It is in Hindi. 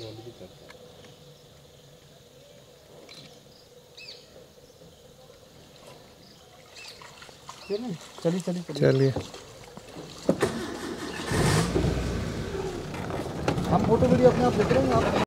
रोल भी करता है चलिए। चलिए चलिए हम फ़ोटो वीडियो अपने आप देख रहे हैं, आप